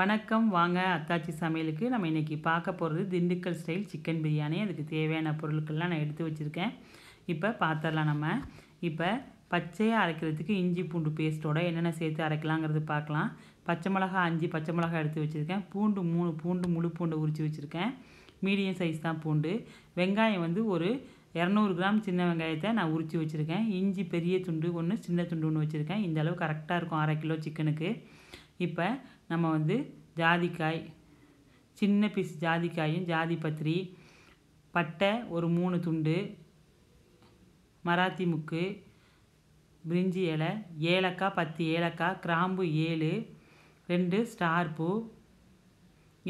வணக்கம். வாங்க அத்தாச்சி சமையலுக்கு. நம்ம இன்றைக்கி பார்க்க போகிறது திண்டுக்கல் ஸ்டைல் சிக்கன் பிரியாணி. அதுக்கு தேவையான பொருட்கள்லாம் நான் எடுத்து வச்சுருக்கேன். இப்போ பார்த்துடலாம் நம்ம. இப்போ பச்சையாக அரைக்கிறதுக்கு இஞ்சி பூண்டு பேஸ்ட்டோட என்னென்ன சேர்த்து அரைக்கலாங்கிறது பார்க்கலாம். பச்சை மிளகா அஞ்சு பச்சை மிளகா எடுத்து வச்சுருக்கேன். பூண்டு மூணு பூண்டு முழு பூண்டு உரித்து வச்சுருக்கேன். மீடியம் சைஸ் தான் பூண்டு. வெங்காயம் வந்து ஒரு இரநூறு கிராம் சின்ன வெங்காயத்தை நான் உரித்து வச்சுருக்கேன். இஞ்சி பெரிய துண்டு ஒன்று சின்ன துண்டு ஒன்று வச்சுருக்கேன். இந்த அளவு கரெக்டாக இருக்கும் அரை கிலோ சிக்கனுக்கு இப்போ நம்ம வந்து ஜாதிக்காய் சின்ன பீஸ் ஜாதிக்காயும் ஜாதி பத்திரி பட்டை ஒரு மூணு துண்டு மராத்தி முக்கு பிரிஞ்சி இலை ஏலக்காய் பத்து ஏலக்காய் கிராம்பு ஏழு ரெண்டு ஸ்டார் பூ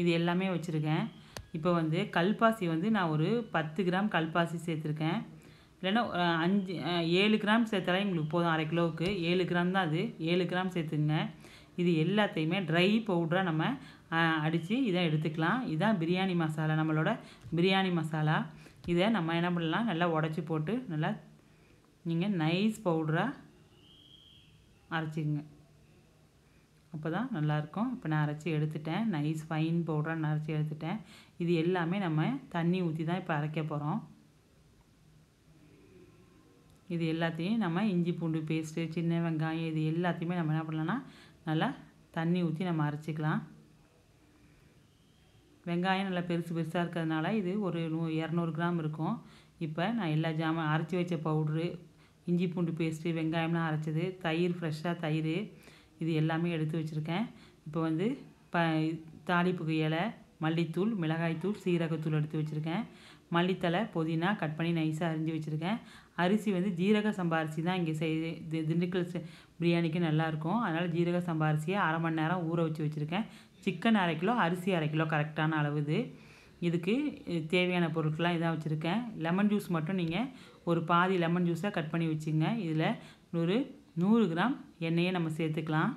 இது எல்லாமே வச்சுருக்கேன். இப்போ வந்து கல்பாசி வந்து நான் ஒரு பத்து கிராம் கல்பாசி சேர்த்துருக்கேன். இல்லைன்னா அஞ்சு ஏழு கிராம் சேர்த்தாலே எங்களுக்கு போதும் அரை கிலோவுக்கு. ஏழு கிராம் தான் அது. ஏழு கிராம் சேர்த்துங்க. இது எல்லாத்தையுமே ட்ரை பவுடராக நம்ம அடித்து இதை எடுத்துக்கலாம். இதுதான் பிரியாணி மசாலா நம்மளோட பிரியாணி மசாலா. இதை நம்ம என்ன பண்ணலாம்? நல்லா உடச்சி போட்டு நல்லா நீங்கள் நைஸ் பவுடராக அரைச்சிக்கங்க. அப்போ தான் நல்லாயிருக்கும். இப்போ நான் அரைச்சி எடுத்துட்டேன். நைஸ் ஃபைன் பவுடராக நான் அரைச்சி எடுத்துட்டேன். இது எல்லாமே நம்ம தண்ணி ஊற்றி தான் இப்போ அரைக்க போகிறோம் இது எல்லாத்தையும் நம்ம இஞ்சி பூண்டு பேஸ்ட்டு சின்ன வெங்காயம் இது எல்லாத்தையுமே நம்ம என்ன பண்ணலாம்னா நல்லா தண்ணி ஊற்றி நம்ம அரைச்சிக்கலாம். வெங்காயம் நல்லா பெருசு பெருசாக இருக்கிறதுனால இது ஒரு நூ இரநூறு கிராம் இருக்கும். இப்போ நான் எல்லா ஜாமான் அரைச்சி வச்ச பவுட்ரு இஞ்சி பூண்டு பேஸ்ட்டு வெங்காயம்லாம் அரைச்சது தயிர் ஃப்ரெஷ்ஷாக தயிர் இது எல்லாமே எடுத்து வச்சுருக்கேன். இப்போ வந்து ப தாளிப்புக்கு இலை மல்லித்தூள் மிளகாய்த்தூள் சீரகத்தூள் எடுத்து வச்சுருக்கேன். மல்லித்தலை புதினா கட் பண்ணி நைஸாக அரிஞ்சு வச்சுருக்கேன். அரிசி வந்து ஜீரக சம்பா அரிசி தான் இங்கே செய் தி- திண்டுக்கல் பிரியாணிக்கு நல்லாயிருக்கும். அதனால் ஜீரக சம்பா அரிசியை அரை மணி நேரம் ஊற வச்சு வச்சுருக்கேன். சிக்கன் அரை கிலோ அரிசி அரை கிலோ கரெக்டான அளவு இது. இதுக்கு தேவையான பொருட்கள்லாம் இதான் வச்சுருக்கேன். லெமன் ஜூஸ் மட்டும் நீங்கள் ஒரு பாதி லெமன் ஜூஸை கட் பண்ணி வச்சுங்க. இதில் ஒரு நூறு கிராம் எண்ணெயை நம்ம சேர்த்துக்கலாம்.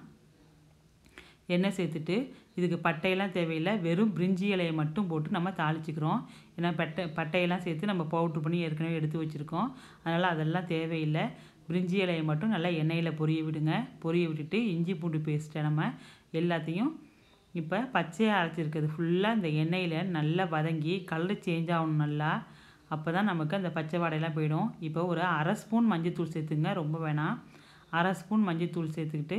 எண்ணெய் சேர்த்துட்டு இதுக்கு பட்டையெல்லாம் தேவையில்லை. வெறும் பிரிஞ்சி இலையை மட்டும் போட்டு நம்ம தாளிச்சிக்கிறோம். ஏன்னா பட்டை பட்டையெல்லாம் சேர்த்து நம்ம பவுட்ரு பண்ணி ஏற்கனவே எடுத்து வச்சுருக்கோம். அதனால் அதெல்லாம் தேவையில்லை. பிரிஞ்சி இலையை மட்டும் நல்லா எண்ணெயில் பொரிய விடுங்க. பொரிய விட்டுட்டு இஞ்சி பூண்டு பேஸ்ட்டை நம்ம எல்லாத்தையும் இப்போ பச்சையாக அரைச்சிருக்கிறது. ஃபுல்லாக இந்த எண்ணெயில் நல்லா வதங்கி கலர் சேஞ்ச் ஆகணும் நல்லா. அப்போ தான் நமக்கு அந்த பச்சை வாடையெல்லாம் போயிடும். இப்போ ஒரு அரை ஸ்பூன் மஞ்சள் தூள் சேர்த்துங்க. ரொம்ப வேணாம். அரை ஸ்பூன் மஞ்சள் தூள் சேர்த்துக்கிட்டு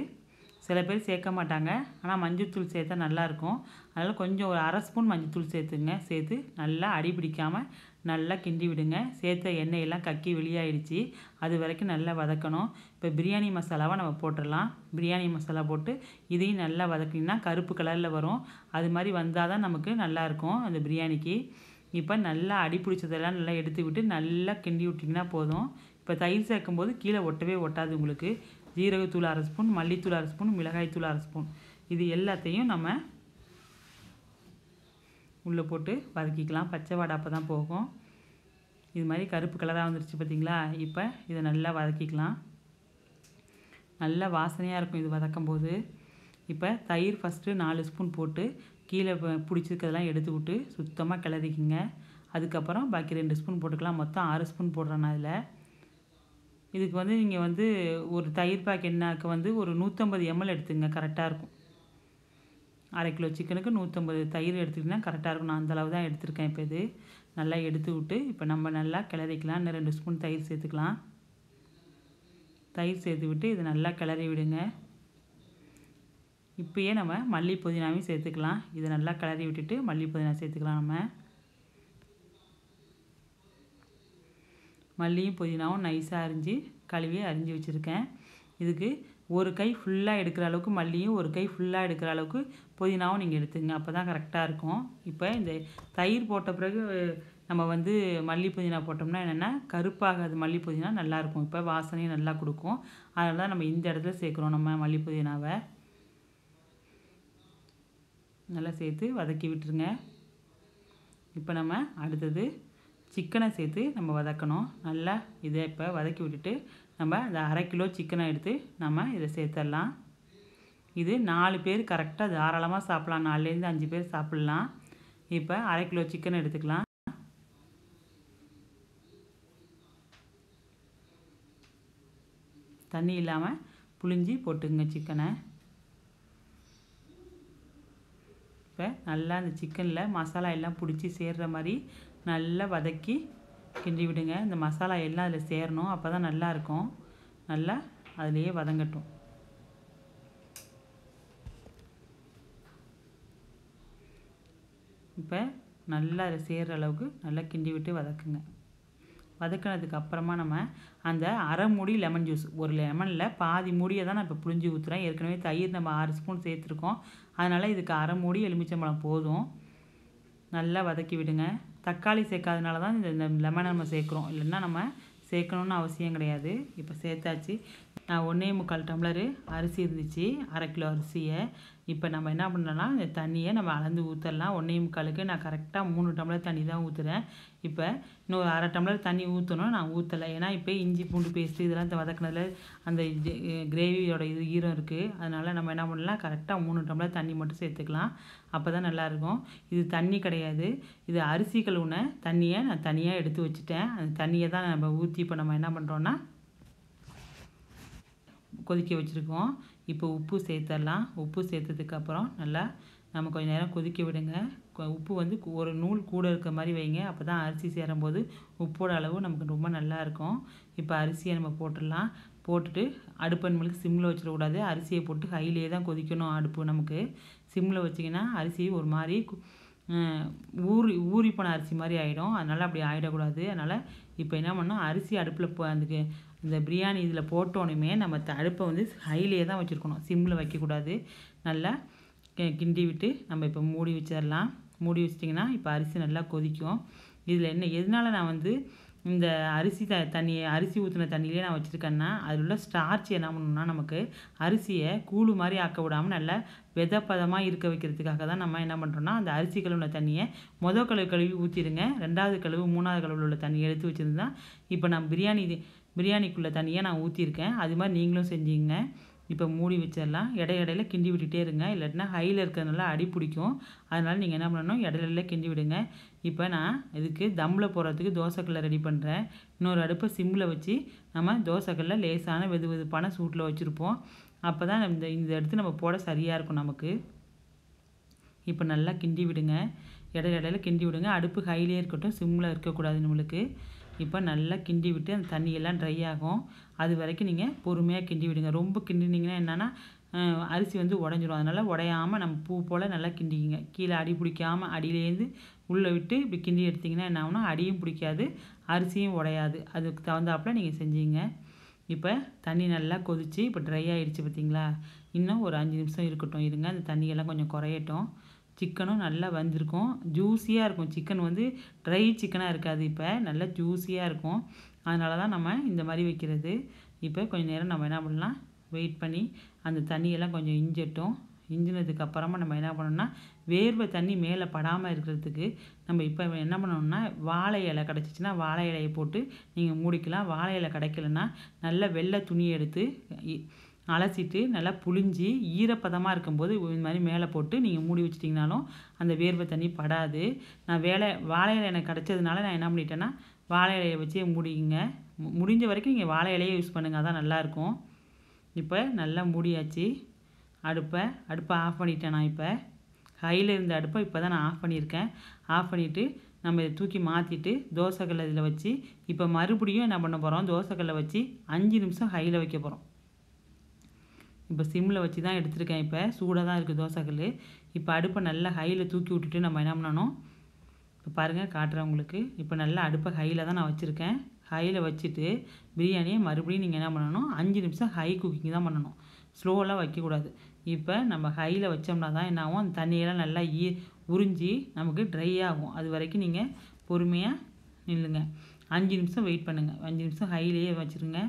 சில பேர் சேர்க்க மாட்டாங்க. ஆனால் மஞ்சள்தூள் சேர்த்தா நல்லாயிருக்கும் அதனால் கொஞ்சம் ஒரு அரை ஸ்பூன் மஞ்சள்தூள் சேர்த்துங்க. சேர்த்து நல்லா அடி பிடிக்காமல் நல்லா கிண்டி விடுங்க. சேர்த்த எண்ணெயெல்லாம் கக்கி வெளியாயிடுச்சு. அது வரைக்கும் நல்லா வதக்கணும். இப்போ பிரியாணி மசாலாவை நம்ம போட்டுடலாம். பிரியாணி மசாலா போட்டு இதையும் நல்லா வதக்கினா கருப்பு கலரில் வரும். அது மாதிரி வந்தால் தான் நமக்கு நல்லாயிருக்கும் அந்த பிரியாணிக்கு. இப்போ நல்லா அடி பிடிச்சதெல்லாம் நல்லா எடுத்து விட்டு நல்லா கிண்டி விட்டிங்கன்னா போதும். இப்போ தயிர் சேர்க்கும்போது கீழே ஒட்டவே ஒட்டாது உங்களுக்கு. ஜீரகத்தூள் அரை ஸ்பூன் மல்லித்தூள் அரை ஸ்பூன் மிளகாய்த்தூள் அரை ஸ்பூன். இது எல்லாத்தையும் நம்ம உள்ளே போட்டு வதக்கிக்கலாம். பச்சை வாடை அப்போ தான் போகும். இது மாதிரி கருப்பு கலராக வந்துருச்சு பார்த்தீங்களா இப்போ இதை நல்லா வதக்கிக்கலாம். நல்லா வாசனையாக இருக்கும் இது வதக்கும் போது இப்போ தயிர் ஃபஸ்ட்டு நாலு ஸ்பூன் போட்டு கீழே பிடிச்சிருக்கிறதெல்லாம் எடுத்து விட்டு சுத்தமாக கிளறிக்கிங்க. அதுக்கப்புறம் பாக்கி ரெண்டு ஸ்பூன் போட்டுக்கலாம். மொத்தம் ஆறு ஸ்பூன் போடுறேன் நான் இதுக்கு வந்து நீங்கள் வந்து ஒரு தயிர் பாக்கெட்னாக்கு வந்து ஒரு நூற்றம்பது எம்எல் எடுத்துங்க கரெக்டாக இருக்கும். அரை கிலோ சிக்கனுக்கு நூற்றம்பது தயிர் எடுத்துக்கிட்டிங்கன்னா கரெக்டாக இருக்கும். நான் அந்தளவு தான் எடுத்திருக்கேன் இப்போ இது. நல்லா எடுத்து விட்டு இப்போ நம்ம நல்லா கிளறிக்கலாம். இன்னும் ரெண்டு ஸ்பூன் தயிர் சேர்த்துக்கலாம். தயிர் சேர்த்து விட்டு இது நல்லா கிளறி விடுங்க. இப்போயே நம்ம மல்லி புதினாவையும் சேர்த்துக்கலாம். இதை நல்லா கிளறி விட்டுட்டு மல்லி புதினா சேர்த்துக்கலாம் நம்ம. மல்லியும் புதினாவும் நைஸாக அரிஞ்சு கழுவி அரிஞ்சு வச்சுருக்கேன். இதுக்கு ஒரு கை ஃபுல்லாக எடுக்கிற அளவுக்கு மல்லியும் ஒரு கை ஃபுல்லாக எடுக்கிற அளவுக்கு புதினாவும் நீங்கள் எடுத்துங்க. அப்போ தான் கரெக்டாக இருக்கும். இப்போ இந்த தயிர் போட்ட பிறகு நம்ம வந்து மல்லி புதினா போட்டோம்னா என்னென்னா கருப்பாகாது மல்லி புதினா நல்லாயிருக்கும் இப்போ வாசனையும் நல்லா கொடுக்கும். அதனால தான் நம்ம இந்த இடத்துல சேர்க்குறோம் நம்ம மல்லி புதினாவை. நல்லா சேர்த்து வதக்கி விட்டுருங்க. இப்போ நம்ம அடுத்தது சிக்கனை சேர்த்து நம்ம வதக்கணும். நல்லா இதை இப்போ வதக்கி விட்டுட்டு நம்ம அந்த அரை கிலோ சிக்கனை எடுத்து நம்ம இதை சேர்த்துடலாம். இது நாலு பேர் கரெக்டாக தாராளமாக சாப்பிட்லாம். நாலுலேருந்து அஞ்சு பேர் சாப்பிட்லாம். இப்போ அரை கிலோ சிக்கன் எடுத்துக்கலாம். தண்ணி இல்லாமல் புளிஞ்சி போட்டுங்க சிக்கனை இப்போ நல்லா அந்த சிக்கனில் மசாலா எல்லாம் பிடிச்சி சேர்ற மாதிரி நல்லா வதக்கி கிண்டி விடுங்க. இந்த மசாலா எல்லாம் அதில் சேரணும். அப்போ தான் நல்லாயிருக்கும். நல்லா அதுலேயே வதங்கட்டும். இப்போ நல்லா அதை சேர்கிற அளவுக்கு நல்லா கிண்டி விட்டு வதக்குங்க. வதக்கினதுக்கு அப்புறமா நம்ம அந்த அரை மூடி லெமன் ஜூஸ் ஒரு லெமனில் பாதி மூடியை தான் நான் இப்போ புளிஞ்சு ஊற்றுறேன் ஏற்கனவே தயிர் நம்ம ஆறு ஸ்பூன் சேர்த்துருக்கோம். அதனால் இதுக்கு அரை மூடி எலுமிச்சம்பழம் போதும். நல்லா வதக்கி விடுங்க. தக்காளி சேர்க்காதனால தான் இந்த லெமனை நம்ம சேர்க்குறோம். இல்லைன்னா நம்ம சேர்க்கணுன்னு அவசியம் கிடையாது. இப்போ சேர்த்தாச்சு. நான் ஒன்றே முக்கால் டம்ளரு அரிசி இருந்துச்சு. அரை கிலோ அரிசியை இப்போ நம்ம என்ன பண்ணோன்னா இந்த தண்ணியை நம்ம அளந்து ஊற்றலாம் ஒன்றே முக்காலுக்கு நான் கரெக்டாக மூணு டம்ளர் தண்ணி தான் ஊற்றுறேன் இப்போ இன்னொரு அரை டம்ளர் தண்ணி ஊற்றணும் நான் ஊற்றலை ஏன்னா இப்போ இஞ்சி பூண்டு பேஸ்ட்டு இதெல்லாம் இந்த வதக்குனதுல அந்த கிரேவியோட இது ஈரம் இருக்குது அதனால் நம்ம என்ன பண்ணலாம்? கரெக்டாக மூணு டம்ளர் தண்ணி மட்டும் சேர்த்துக்கலாம். அப்போ தான் நல்லாயிருக்கும் இது தண்ணி கிடையாது. இது அரிசி கழுவுன தண்ணியை நான் தனியாக எடுத்து வச்சுட்டேன். அந்த தண்ணியை தான் நம்ம ஊற்றி இப்போ நம்ம என்ன பண்ணுறோன்னா கொதிக்க வச்சுருக்கோம். இப்போ உப்பு சேர்த்துடலாம் உப்பு சேர்த்ததுக்கப்புறம் நல்லா நம்ம கொஞ்சம் நேரம் கொதிக்க விடுங்க. உப்பு வந்து ஒரு நூல் கூட இருக்க மாதிரி வைங்க. அப்போ தான் அரிசி சேரும்போது உப்போட அளவு நமக்கு ரொம்ப நல்லாயிருக்கும் இப்போ அரிசியை நம்ம போட்டுடலாம். போட்டுட்டு அடுப்பு நம்மளுக்கு சிம்மில் வச்சிடக்கூடாது. அரிசியை போட்டு ஹையிலே தான் கொதிக்கணும் அடுப்பு நமக்கு. சிம்மில் வச்சிங்கன்னா அரிசி ஒரு மாதிரி ஊறி ஊறி போன அரிசி மாதிரி ஆகிடும் அதனால் அப்படி ஆகிடக்கூடாது அதனால் இப்போ என்ன பண்ணோம் அரிசி அடுப்பில் போ அதுக்கு இந்த பிரியாணி இதில் போட்டோனுமே நம்ம அடுப்பை வந்து ஹையிலே தான் வச்சுருக்கணும். சிம்மில் வைக்கக்கூடாது. நல்லா கிண்டி விட்டு நம்ம இப்போ மூடி வச்சிடலாம். மூடி வச்சிட்டிங்கன்னா இப்போ அரிசி நல்லா கொதிக்கும். இதில் என்ன எதனால நான் வந்து இந்த அரிசி த தண்ணியை அரிசி ஊற்றின தண்ணியிலே நான் வச்சுருக்கேன்னா அதில் உள்ள ஸ்டார்ச் என்ன பண்ணணும்னா நமக்கு அரிசியை கூழு மாதிரி ஆக்க விடாமல் நல்லா விதப்பதமாக இருக்க வைக்கிறதுக்காக தான் நம்ம என்ன பண்ணுறோன்னா அந்த அரிசி கழுவுன தண்ணியை மொதல் கழுவு கழுவி ஊற்றிடுங்க ரெண்டாவது கழுவு மூணாவது கழுவில் உள்ள தண்ணியை எடுத்து வச்சுருந்தா இப்போ நான் பிரியாணி இது- தண்ணியை நான் ஊற்றிருக்கேன் அது மாதிரி நீங்களும் செஞ்சீங்க. இப்போ மூடி வச்சிடலாம். இடை இடையில கிண்டி விட்டுட்டே இருங்க. இல்லாட்டினா ஹையில் இருக்கிறதுனால அடி பிடிக்கும். அதனால் நீங்கள் என்ன பண்ணணும்? இடையில கிண்டி விடுங்க. இப்போ நான் இதுக்கு தம்மில் போடுறதுக்கு தோசைக்கல்லை ரெடி பண்ணுறேன் இன்னொரு அடுப்பை சிம்மில் வச்சு நம்ம தோசைக்கல்லை லேசான வெது வெதுப்பான சூட்டில் வச்சுருப்போம். அப்போ தான் இந்த இந்த எடுத்து நம்ம போட சரியாக இருக்கும் நமக்கு. இப்போ நல்லா கிண்டி விடுங்க. இடையில இடையில கிண்டி விடுங்க. அடுப்பு ஹையிலே இருக்கட்டும் சிம்மில் இருக்கக்கூடாது நம்மளுக்கு. இப்போ நல்லா கிண்டி விட்டு அந்த தண்ணியெல்லாம் ட்ரை ஆகும். அது வரைக்கும் நீங்கள் பொறுமையாக கிண்டி விடுங்க. ரொம்ப கிண்டினீங்கன்னா என்னென்னா அரிசி வந்து உடஞ்சிரும். அதனால் உடையாமல் நம்ம பூ போல் நல்லா கிண்டிக்கிங்க. கீழே அடி பிடிக்காமல் அடியிலேருந்து உள்ளே விட்டு இப்படி கிண்டி எடுத்திங்கன்னா என்ன ஆகும்னா அடியும் பிடிக்காது அரிசியும் உடையாது. அதுக்கு தகுந்தாப்புல நீங்கள் செஞ்சீங்க. இப்போ தண்ணி நல்லா கொதிச்சு இப்போ ட்ரை ஆகிடுச்சு பார்த்தீங்களா இன்னும் ஒரு அஞ்சு நிமிஷம் இருக்கட்டும். இருங்க அந்த தண்ணியெல்லாம் கொஞ்சம் குறையட்டும். சிக்கனும் நல்லா வந்திருக்கும். ஜூஸியாக இருக்கும். சிக்கன் வந்து ட்ரை சிக்கனாக இருக்காது இப்போ. நல்லா ஜூஸியாக இருக்கும். அதனால தான் நம்ம இந்த மாதிரி வைக்கிறது. இப்போ கொஞ்சம் நேரம் நம்ம என்ன பண்ணலாம்? வெயிட் பண்ணி அந்த தண்ணியெல்லாம் கொஞ்சம் இஞ்சட்டும். இஞ்சினதுக்கு அப்புறமா நம்ம என்ன பண்ணணும்னா வேர்வை தண்ணி மேலே படாமல் இருக்கிறதுக்கு நம்ம இப்போ என்ன பண்ணணும்னா வாழை இலை கிடச்சிச்சின்னா வாழை இலையை போட்டு நீங்கள் மூடிக்கலாம். வாழை இலை கிடைக்கலன்னா நல்ல வெள்ளை துணியை எடுத்து அலசிட்டு நல்லா புளிஞ்சி ஈரப்பதமாக இருக்கும்போது இந்த மாதிரி மேலே போட்டு நீங்கள் மூடி வச்சிட்டிங்கனாலும் அந்த வேர்வை தண்ணி படாது. நான் வேலை வாழை இலை எனக்கு கிடச்சதுனால நான் என்ன பண்ணிட்டேன்னா வாழை இலையை வச்சே மூடிங்க மு- முடிஞ்ச வரைக்கும் நீங்கள் வாழை இலையை யூஸ் பண்ணுங்கள் அதான் நல்லாயிருக்கும் இப்போ நல்லா மூடியாச்சு. அடுப்பை அடுப்பை ஆஃப் பண்ணிட்டேன் நான் இப்போ. ஹையில் இருந்த அடுப்பை இப்போ தான் நான் ஆஃப் பண்ணியிருக்கேன். ஆஃப் பண்ணிவிட்டு நம்ம இதை தூக்கி மாற்றிட்டு தோசைக்கல்லை இதில் வச்சு இப்போ மறுபடியும் என்ன பண்ண போகிறோம் தோசைக்கல்லை வச்சு அஞ்சு நிமிஷம் ஹையில் வைக்க போகிறோம் இப்போ சிம்மில் வச்சு தான் எடுத்திருக்கேன் இப்போ. சூடாக தான் இருக்குது தோசைக்கல் இப்போ அடுப்பை நல்லா ஹையில் தூக்கி விட்டுட்டு நம்ம என்ன பண்ணணும்? இப்போ பாருங்கள் காட்டுறேன் உங்களுக்கு. இப்போ நல்லா அடுப்பை ஹையில் தான் நான் வச்சுருக்கேன். ஹையில் வச்சுட்டு பிரியாணியை மறுபடியும் நீங்கள் என்ன பண்ணணும்? அஞ்சு நிமிஷம் ஹை குக்கிங் தான் பண்ணணும். ஸ்லோவெலாம் வைக்கக்கூடாது. இப்போ நம்ம ஹையில் வச்சோம்னா தான் என்ன ஆகும்? அந்த தண்ணியெல்லாம் நல்லா ஈ உறிஞ்சி நமக்கு ட்ரை ஆகும். அது வரைக்கும் நீங்கள் பொறுமையாக நில்லுங்க. அஞ்சு நிமிஷம் வெயிட் பண்ணுங்கள் அஞ்சு நிமிஷம் ஹையிலேயே வச்சுருங்க.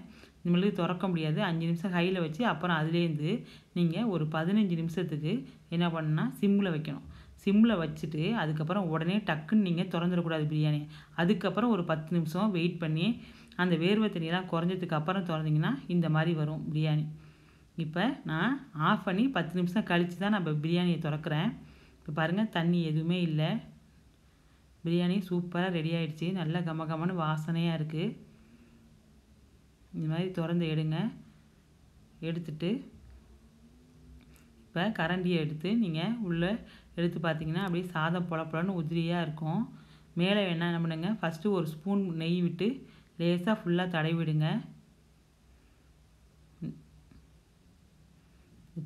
நம்மளுக்கு திறக்க முடியாது. அஞ்சு நிமிஷம் ஹையில் வச்சு அப்புறம் அதுலேருந்து நீங்கள் ஒரு பதினஞ்சு நிமிஷத்துக்கு என்ன பண்ணுன்னா சிம்மில் வைக்கணும். சிம்மில் வச்சுட்டு அதுக்கப்புறம் உடனே டக்குன்னு நீங்கள் திறந்துடக்கூடாது பிரியாணி அதுக்கப்புறம் ஒரு பத்து நிமிஷம் வெயிட் பண்ணி அந்த வேர்வை தண்ணியெல்லாம் குறைஞ்சதுக்கு அப்புறம் திறந்தீங்கன்னா இந்த மாதிரி வரும் பிரியாணி. இப்போ நான் ஆஃப் பண்ணி பத்து நிமிஷம் கழித்து தான் நான் இப்போ பிரியாணியை திறக்கிறேன். இப்போ பாருங்கள் தண்ணி எதுவுமே இல்லை. பிரியாணி சூப்பராக ரெடி ஆகிடுச்சி நல்லா கம கமன்னு வாசனையாக இருக்குது இந்த மாதிரி திறந்து எடுங்க. எடுத்துட்டு இப்போ கரண்டியை எடுத்து நீங்கள் உள்ளே எடுத்து பார்த்தீங்கன்னா அப்படியே சாதம் புலப்புலன்னு உதிரியாக இருக்கும். மேலே வேணால் என்ன பண்ணுங்க ஃபஸ்ட்டு ஒரு ஸ்பூன் நெய் விட்டு லேசாக ஃபுல்லாக தடவி விடுங்க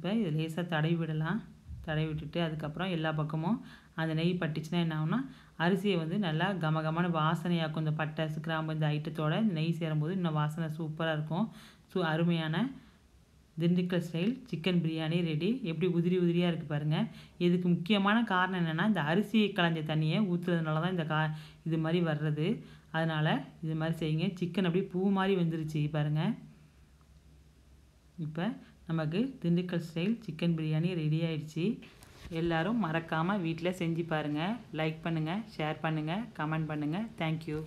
இப்போ இது லேசாக தடவி விடலாம் தடவி விட்டுட்டு அதுக்கப்புறம் எல்லா பக்கமும் அந்த நெய் பட்டுச்சுன்னா என்ன ஆகும்னா அரிசியை வந்து நல்லா கமகமான வாசனையாக்கும். இந்த பட்டை கிராம்பு இந்த ஐட்டத்தோட நெய் சேரும்போது இன்னும் வாசனை சூப்பராக இருக்கும். ஸோ அருமையான Dindigul style chicken biryani ready. எப்படி உதிரி உதிரியாக இருக்குது பாருங்கள் இதுக்கு முக்கியமான காரணம் என்னென்னா இந்த அரிசி களைஞ்ச தண்ணியை ஊற்றுறதுனால தான் இந்த கா இது மாதிரி வர்றது. அதனால் இது மாதிரி செய்யுங்க. சிக்கன் அப்படியே பூ மாதிரி வந்துருச்சு பாருங்கள் இப்போ நமக்கு Dindigul style chicken biryani ready ஆயிடுச்சு. எல்லோரும் மறக்காமல் வீட்டில் செஞ்சு பாருங்கள் லைக் பண்ணுங்கள் ஷேர் பண்ணுங்கள் கமெண்ட் பண்ணுங்கள் தேங்க்யூ